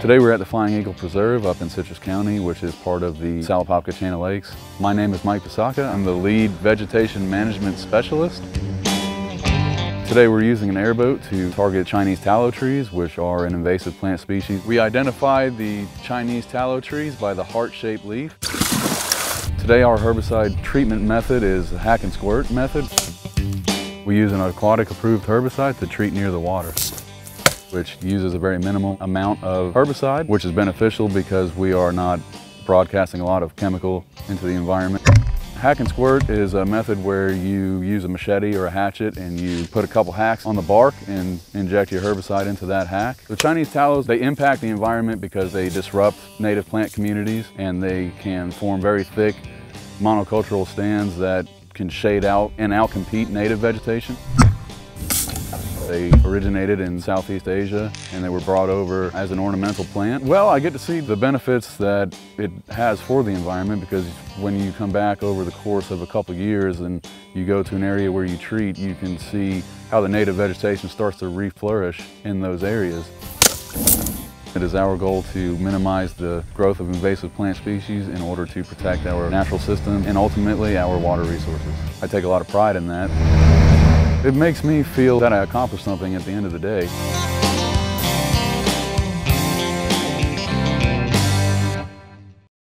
Today we're at the Flying Eagle Preserve up in Citrus County, which is part of the Tsala Apopka Chain of Lakes. My name is Mike Pisaka. I'm the lead vegetation management specialist. Today we're using an airboat to target Chinese tallow trees, which are an invasive plant species. We identified the Chinese tallow trees by the heart-shaped leaf. Today our herbicide treatment method is the hack and squirt method. We use an aquatic approved herbicide to treat near the water which uses a very minimal amount of herbicide, which is beneficial because we are not broadcasting a lot of chemical into the environment. Hack and squirt is a method where you use a machete or a hatchet and you put a couple hacks on the bark and inject your herbicide into that hack. The Chinese tallows, they impact the environment because they disrupt native plant communities and they can form very thick monocultural stands that can shade out and outcompete native vegetation. They originated in Southeast Asia and they were brought over as an ornamental plant. Well, I get to see the benefits that it has for the environment because when you come back over the course of a couple years and you go to an area where you treat, you can see how the native vegetation starts to reflourish in those areas. It is our goal to minimize the growth of invasive plant species in order to protect our natural system and ultimately our water resources. I take a lot of pride in that. It makes me feel that I accomplished something at the end of the day.